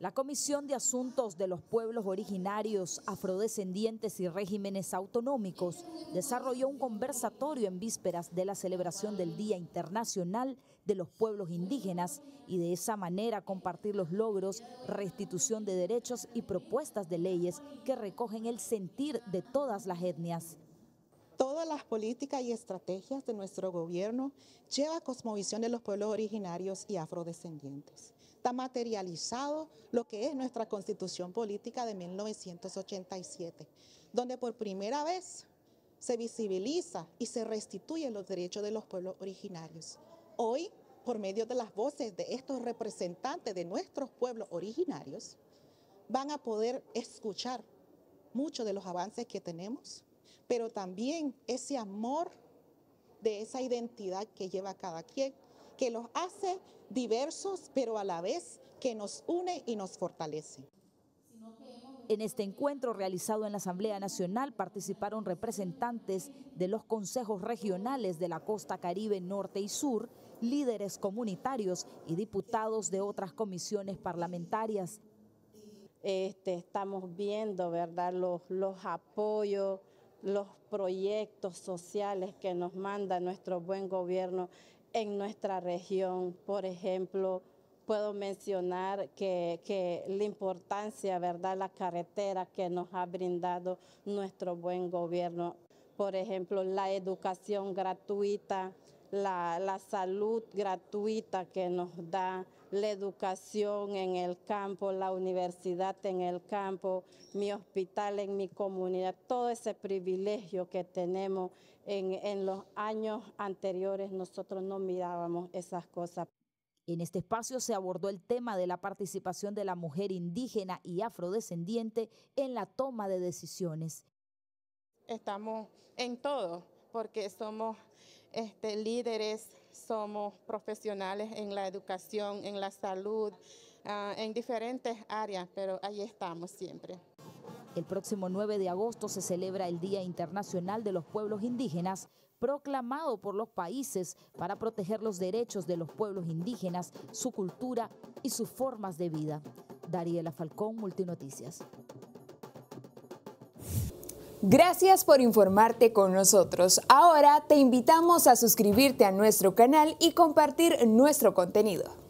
La Comisión de Asuntos de los Pueblos Originarios, Afrodescendientes y Regímenes Autonómicos desarrolló un conversatorio en vísperas de la celebración del Día Internacional de los Pueblos Indígenas y de esa manera compartir los logros, restitución de derechos y propuestas de leyes que recogen el sentir de todas las etnias. Todas las políticas y estrategias de nuestro gobierno lleva cosmovisión de los pueblos originarios y afrodescendientes. Está materializado lo que es nuestra constitución política de 1987, donde por primera vez se visibiliza y se restituyen los derechos de los pueblos originarios. Hoy, por medio de las voces de estos representantes de nuestros pueblos originarios, van a poder escuchar muchos de los avances que tenemos, pero también ese amor de esa identidad que lleva cada quien, que los hace diversos, pero a la vez que nos une y nos fortalece. En este encuentro realizado en la Asamblea Nacional participaron representantes de los consejos regionales de la costa caribe norte y sur, líderes comunitarios y diputados de otras comisiones parlamentarias. Este, estamos viendo, ¿verdad?, los, los apoyos los proyectos sociales que nos manda nuestro buen gobierno en nuestra región. Por ejemplo, puedo mencionar que, la importancia, ¿verdad?, la carretera que nos ha brindado nuestro buen gobierno. Por ejemplo, la educación gratuita, la, salud gratuita que nos da, la educación en el campo, la universidad en el campo, mi hospital en mi comunidad, todo ese privilegio que tenemos en, en los años anteriores, nosotros no mirábamos esas cosas. En este espacio se abordó el tema de la participación de la mujer indígena y afrodescendiente en la toma de decisiones. Estamos en todo, porque somos este, líderes, somos profesionales en la educación, en la salud, ah, en diferentes áreas, pero ahí estamos siempre. El próximo 9 de agosto se celebra el Día Internacional de los Pueblos Indígenas, proclamado por los países para proteger los derechos de los pueblos indígenas, su cultura y sus formas de vida. Dariela Falcón, Multinoticias. Gracias por informarte con nosotros. Ahora te invitamos a suscribirte a nuestro canal y compartir nuestro contenido.